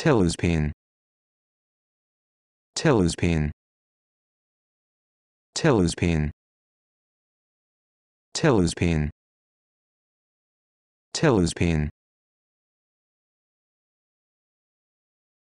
Telespin. Telespin. Telespin. Telespin. Telespin.